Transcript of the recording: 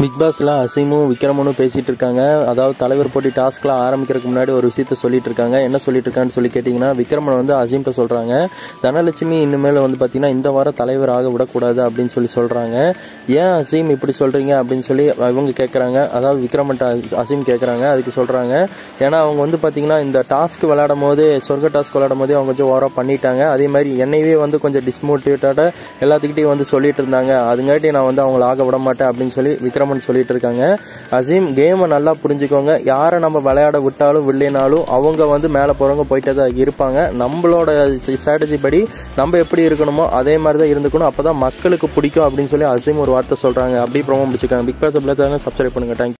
Big பாஸில் அசீமும் விக்ரமனும் பேசிகிட்டு இருக்காங்க. அதாவது தலைவர் போட்டி டாஸ்க்லாம் ஆரம்பிக்கிறதுக்கு முன்னாடி ஒரு விஷயத்த சொல்லிட்டு இருக்காங்க. என்ன சொல்லிட்டு இருக்கான்னு சொல்லி கேட்டிங்கன்னா விக்ரமன் வந்து அசீம்கிட்ட சொல்கிறாங்க தனலட்சுமி இனிமேல் வந்து பார்த்திங்கன்னா இந்த வாரம் தலைவர் ஆக விடக்கூடாது அப்படின்னு சொல்லி சொல்கிறாங்க ஏன் அசீம் இப்படி சொல்கிறீங்க அப்படின்னு சொல்லி இவங்க கேட்குறாங்க அதாவது விக்ரமன் அசீம் கேட்குறாங்க அதுக்கு சொல்கிறாங்க ஏன்னா அவங்க வந்து பார்த்திங்கன்னா இந்த டாஸ்க் விளையாடும் போது சொர்க்க டாஸ்க் விளையாடும் போதே அவங்க கொஞ்சம் ஓவராக பண்ணிட்டாங்க. அதே மாதிரி என்னையவே வந்து கொஞ்சம் டிஸ்மோட்டிவேட்டாக எல்லாத்துக்கிட்டையும் வந்து சொல்லிட்டு இருந்தாங்க. அதுங்காட்டி நான் வந்து அவங்கள ஆக விட மாட்டேன் அப்படின்னு சொல்லி விக்ரமன் சொல்லிட்டு இருக்காங்க. அசீம் கேமை நல்லா புரிஞ்சுக்கோங்க. யாரை நம்ம விளையாட விட்டாலும் வில்லைனாலும் அவங்க வந்து மேலே போகிறவங்க போயிட்டே தான் இருப்பாங்க. நம்மளோட ஸ்ட்ராட்டஜி படி நம்ம எப்படி இருக்கணுமோ அதே மாதிரி தான் இருந்துக்கணும். அப்போ தான் மக்களுக்கு பிடிக்கும் அப்படின்னு சொல்லி அசீம் ஒரு வார்த்தை சொல்கிறாங்க அப்படி ப்ரோமோ முடிச்சுக்காங்க. பிக் பாஸ் சப்ஸ்கிரைப் பண்ணுங்க. Thank you